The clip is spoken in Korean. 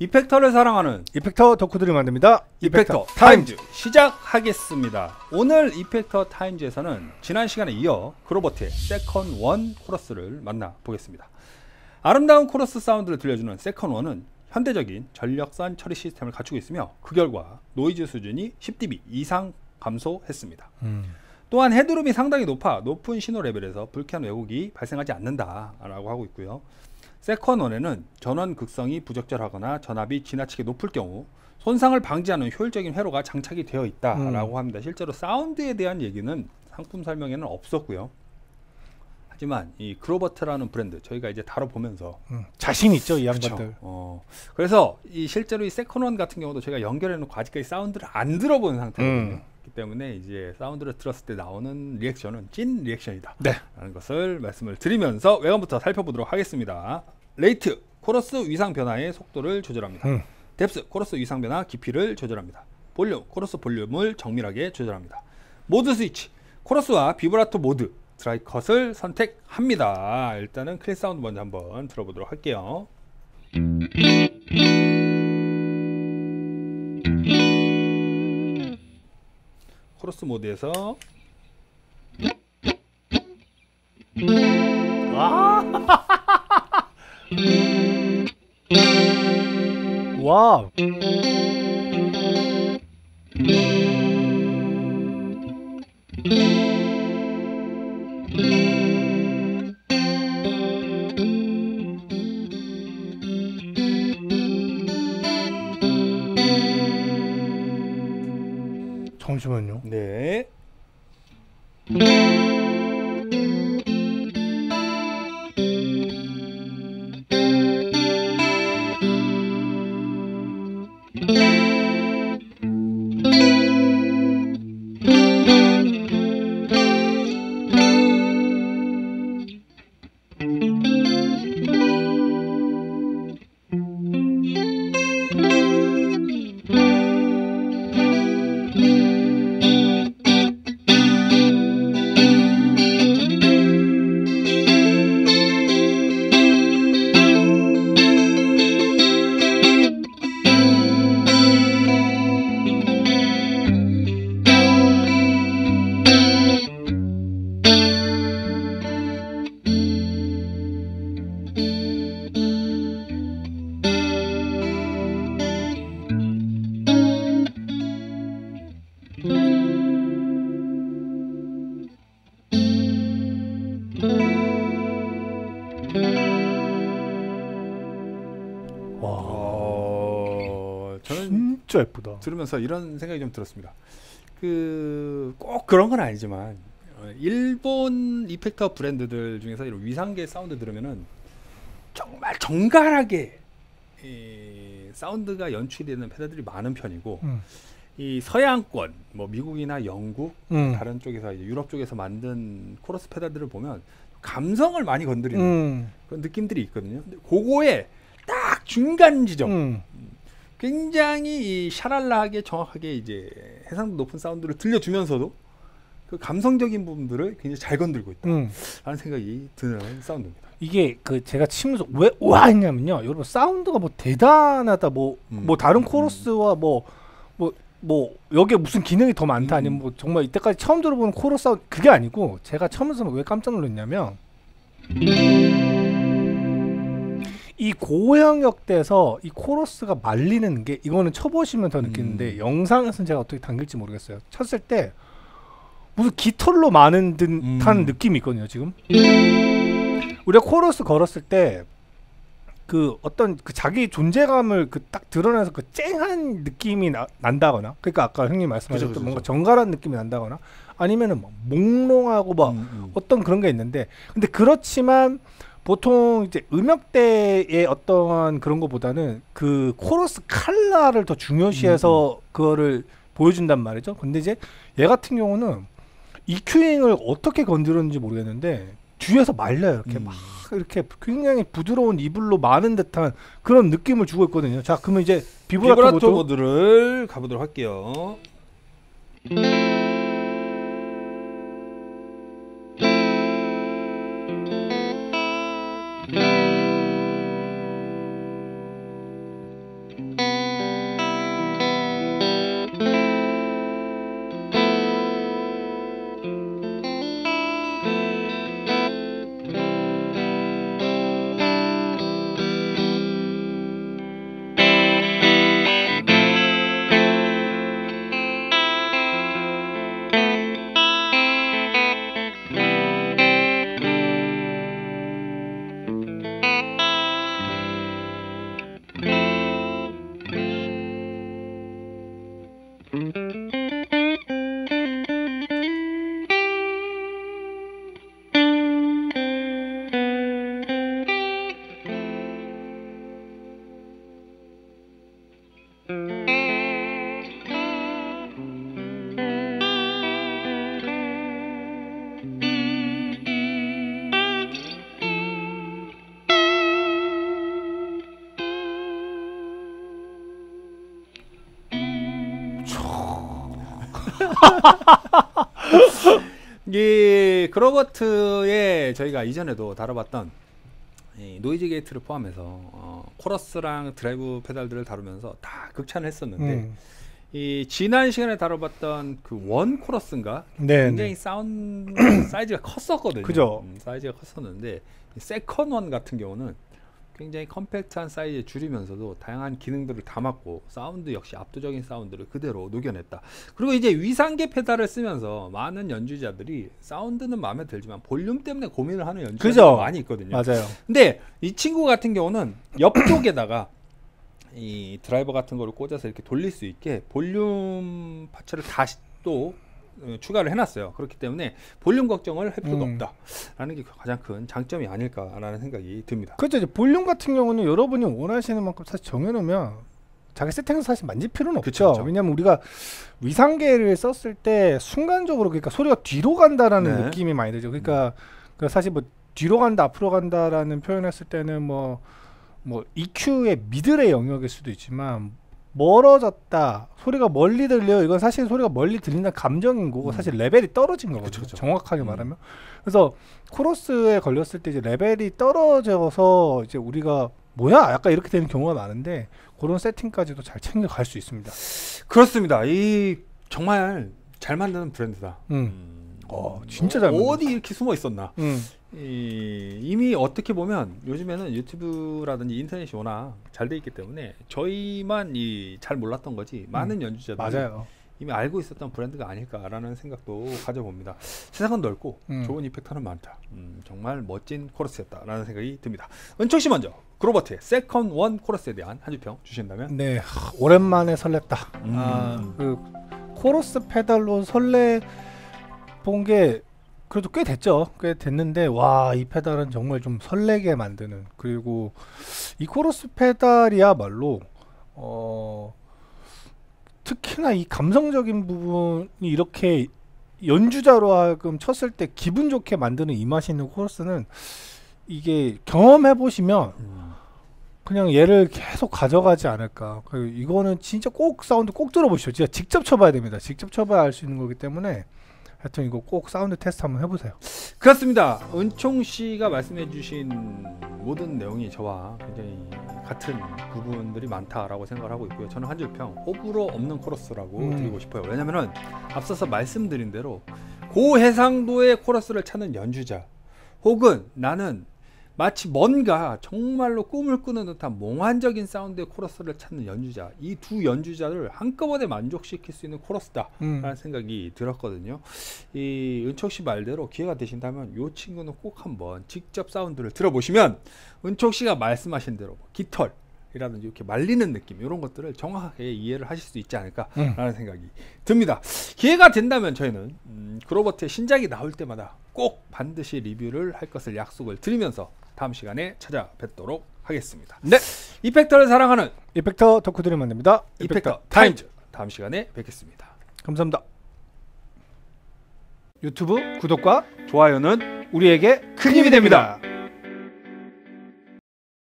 이펙터를 사랑하는 이펙터 덕후들이 만듭니다. Effector Times 시작하겠습니다. 오늘 Effector Times에서는 지난 시간에 이어 Grobert의 Second One 코러스를 만나 보겠습니다. 아름다운 코러스 사운드를 들려주는 Second One은 현대적인 전력선 처리 시스템을 갖추고 있으며 그 결과 노이즈 수준이 10dB 이상 감소했습니다. 음. 또한 headroom이 상당히 높아 높은 신호 레벨에서 불쾌한 왜곡이 발생하지 않는다라고 하고 있고요. Second One에는 전원 극성이 부적절하거나 전압이 지나치게 높을 경우 손상을 방지하는 효율적인 회로가 장착이 되어 있다라고 음. 합니다. 실제로 사운드에 대한 얘기는 상품 설명에는 없었고요. 하지만 이 Grobert라는 브랜드 저희가 이제 다뤄보면서 음. 자신 있죠 이. 양반들. 어, 그래서 이 실제로 이 Second One 같은 경우도 제가 연결해놓고 아직까지 사운드를 안 들어본 상태거든요. 음. 그렇기 때문에 이제 사운드를 들었을 때 나오는 리액션은 찐 리액션이다. 네. 라는 것을 말씀을 드리면서 외관부터 살펴보도록 하겠습니다. Rate 코러스 위상 변화의 속도를 조절합니다. 음. Depth 코러스 위상 변화 깊이를 조절합니다. 볼륨 코러스 볼륨을 정밀하게 조절합니다. 모드 스위치 코러스와 비브라토 모드 dry cut을 선택합니다. 일단은 코러스 사운드 먼저 한번 들어보도록 할게요. 코러스 모드에서 와. 잠시만요. 네. 진짜 예쁘다. 들으면서 이런 생각이 좀 들었습니다. 그 꼭 그런 건 아니지만 어, 일본 이펙터 브랜드들 중에서 이런 위상계 사운드 들으면은 정말 정갈하게 이 사운드가 연출되는 페달들이 많은 편이고 음. 이 서양권 뭐 미국이나 영국 음. 다른 쪽에서 유럽 쪽에서 만든 코러스 페달들을 보면 감성을 많이 건드리는 음. 그런 느낌들이 있거든요. 근데 그거에 딱 중간 지점 음. 굉장히 이 샤랄라하게 정확하게 이제 해상도 높은 사운드를 들려주면서도 그 감성적인 부분들을 굉장히 잘 건들고 음. 있다라는 생각이 드는 사운드입니다. 이게 그 제가 치면서 왜 와 했냐면요. 여러분 사운드가 뭐 대단하다 뭐뭐 음. 다른 음. 코러스와 뭐 뭐 뭐 여기에 무슨 기능이 더 많다 음. 아니면 뭐 정말 이때까지 처음 들어보는 코러스 사운드 그게 아니고 제가 처음에서 왜 깜짝 놀랐냐면 이 고영역대에서 이 코러스가 말리는 게 이거는 쳐보시면 더 느끼는데 음. 영상에서는 제가 어떻게 당길지 모르겠어요. 쳤을 때 무슨 깃털로 많은 듯한 음. 느낌이 있거든요. 지금 우리가 코러스 걸었을 때 그 어떤 그 자기 존재감을 그 딱 드러내서 그 쨍한 느낌이 나, 난다거나 그러니까 아까 형님 말씀하셨던 그죠, 그죠, 뭔가. 정갈한 느낌이 난다거나 아니면은 막 몽롱하고 막 음, 음. 어떤 그런 게 있는데 근데 그렇지만 보통 이제 음역대의 어떠한 그런 거보다는 그 코러스 칼라를 더 중요시해서 그거를 보여준단 말이죠. 근데 이제 얘 같은 경우는 EQing을 어떻게 건드렸는지 모르겠는데 뒤에서 말려요. 이렇게 음. 막 이렇게 굉장히 부드러운 이불로 만 듯한 그런 느낌을 주고 있거든요. 자, 그러면 이제 비브라토, 비브라토 모드 모드를 가보도록 할게요. 이 Grobert의 저희가 이전에도 다뤄봤던 이 noise gate를 포함해서 어, 코러스랑 드라이브 페달들을 다루면서 다 극찬을 했었는데 음. 이 지난 시간에 다뤄봤던 그 원 코러스인가 네. 굉장히 네. 사운드 사이즈가 컸었거든요. 그죠. 음, 사이즈가 컸었는데 이 Second One 같은 경우는 굉장히 컴팩트한 사이즈에 줄이면서도 다양한 기능들을 담았고 사운드 역시 압도적인 사운드를 그대로 녹여냈다. 그리고 이제 위상계 페달을 쓰면서 많은 연주자들이 사운드는 마음에 들지만 볼륨 때문에 고민을 하는 연주자들이 그죠. 많이 있거든요. 맞아요. 근데 이 친구 같은 경우는 옆쪽에다가 이 드라이버 같은 거를 꽂아서 이렇게 돌릴 수 있게 볼륨 parts를 다시 또 어, 추가를 해놨어요. 그렇기 때문에 볼륨 걱정을 할 필요가 음. 없다라는 게 가장 큰 장점이 아닐까라는 생각이 듭니다. 그렇죠. 볼륨 같은 경우는 여러분이 원하시는 만큼 사실 정해놓으면 자기 세팅에서 사실 만질 필요는 없죠. 그쵸. 왜냐면 우리가 위상계를 썼을 때 순간적으로 그러니까 소리가 뒤로 간다라는 네. 느낌이 많이 들죠. 그러니까, 그 사실 뭐 뒤로 간다 앞으로 간다라는 표현했을 때는 뭐뭐 EQ의 미들의 영역일 수도 있지만 멀어졌다 소리가 멀리 들려 이건 사실 소리가 멀리 들린다는 감정인 거고 음. 사실 레벨이 떨어진 거거든요 그쵸, 그쵸. 정확하게 음. 말하면 그래서 코러스에 걸렸을 때 이제 레벨이 떨어져서 이제 우리가 뭐야 약간 이렇게 되는 경우가 많은데 그런 세팅까지도 잘 챙겨갈 수 있습니다 그렇습니다. 이 정말 잘 만드는 브랜드다. 음. 음, 어, 진짜 잘 어디 이렇게 숨어 있었나? 음. 이, 이미 어떻게 보면 요즘에는 유튜브라든지 인터넷이 워낙 잘 돼 있기 때문에 저희만 이 잘 몰랐던 거지 많은 연주자들이 맞아요 이미 알고 있었던 브랜드가 아닐까라는 생각도 가져봅니다. 세상은 넓고 음. 좋은 이펙터는 많다. 음, 정말 멋진 코러스였다라는 생각이 듭니다. 은총 씨 먼저 Grobert의 Second One 코러스에 대한 한 줄평 주신다면 네 하, 오랜만에 설렜다 음. 아, 그 코러스 페달로 설레 본 게 그래도 꽤 됐죠. 꽤 됐는데 와 이 페달은 정말 좀 설레게 만드는 그리고 이 코러스 페달이야말로 어 특히나 이 감성적인 부분이 이렇게 연주자로 하여금 쳤을 때 기분 좋게 만드는 이 맛이 있는 코러스는 이게 경험해 보시면 음. 그냥 얘를 계속 가져가지 않을까. 그 이거는 진짜 꼭 사운드 꼭 들어보시죠. 진짜 직접 쳐봐야 됩니다. 직접 쳐봐야 알 수 있는 거기 때문에 하여튼 이거 꼭 사운드 테스트 한번 해보세요. 그렇습니다. 은총 씨가 말씀해주신 모든 내용이 저와 굉장히 같은 부분들이 많다라고 생각을 하고 있고요. 저는 한 줄평 호불호 없는 코러스라고 음. 드리고 싶어요. 왜냐면은 앞서서 말씀드린 대로 고해상도의 코러스를 찾는 연주자 혹은 나는 마치 뭔가 정말로 꿈을 꾸는 듯한 몽환적인 사운드의 코러스를 찾는 연주자 이 두 연주자를 한꺼번에 만족시킬 수 있는 코러스다 음. 라는 생각이 들었거든요. 이 은촉 씨 말대로 기회가 되신다면 이 친구는 꼭 한번 직접 사운드를 들어보시면 은촉 씨가 말씀하신 대로 뭐 깃털 이라든지 이렇게 말리는 느낌 이런 것들을 정확하게 이해를 하실 수 있지 않을까라는 음. 생각이 듭니다. 기회가 된다면 저희는 음, 그로버트의 신작이 나올 때마다 꼭 반드시 리뷰를 할 것을 약속을 드리면서 다음 시간에 찾아뵙도록 하겠습니다. 네. 이펙터를 사랑하는 이펙터 덕후들이 만듭니다. 이펙터 타임즈 다음 시간에 뵙겠습니다. 감사합니다. 유튜브 구독과 좋아요는 우리에게 큰 힘이 됩니다.